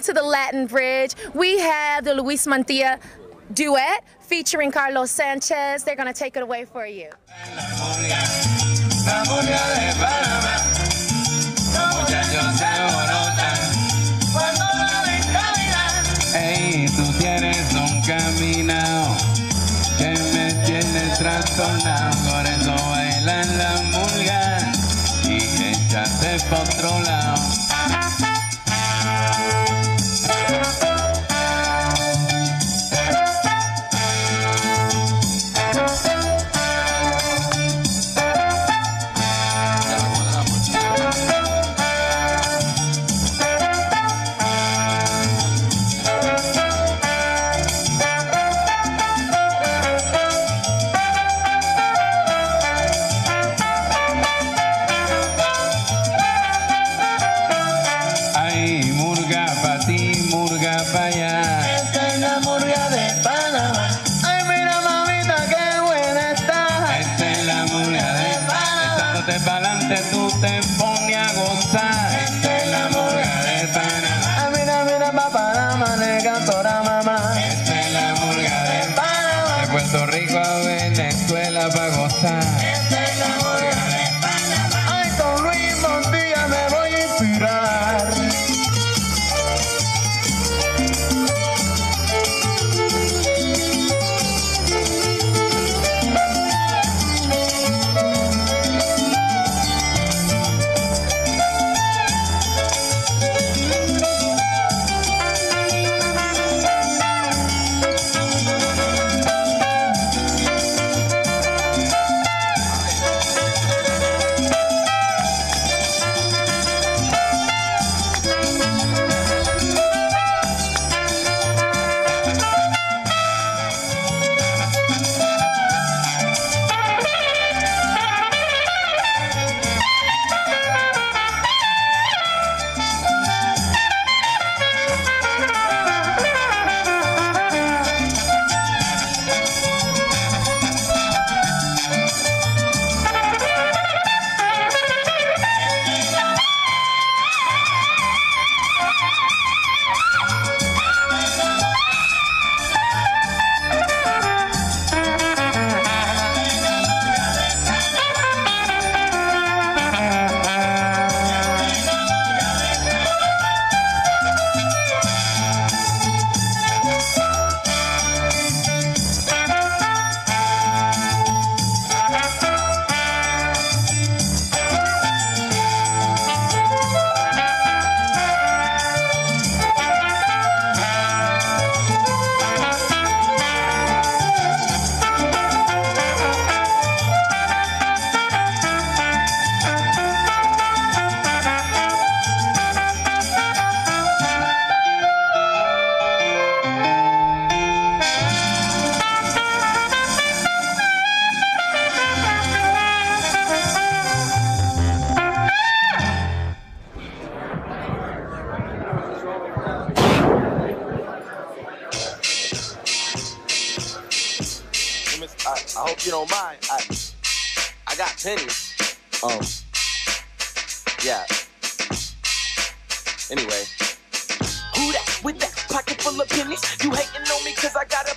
to the Latin Bridge. We have the Luis Montilla duet featuring Carlos Sanchez. They're going to take it away for you. Hey, tú tienes un camino que me tiene trastornado, por eso baila en la mulga y échate por otro lado. Te pones a gozar. Esta es la murga de Panamá. Ay, mira, mira, pa' Panamá, le canto la mamá. Esta es la murga de Panamá. De Puerto Rico a Venezuela pa' gozar. Hope you don't mind. I I got pennies. Um. Yeah. Anyway. Who that with that pocket full of pennies? You hating on me cause I got a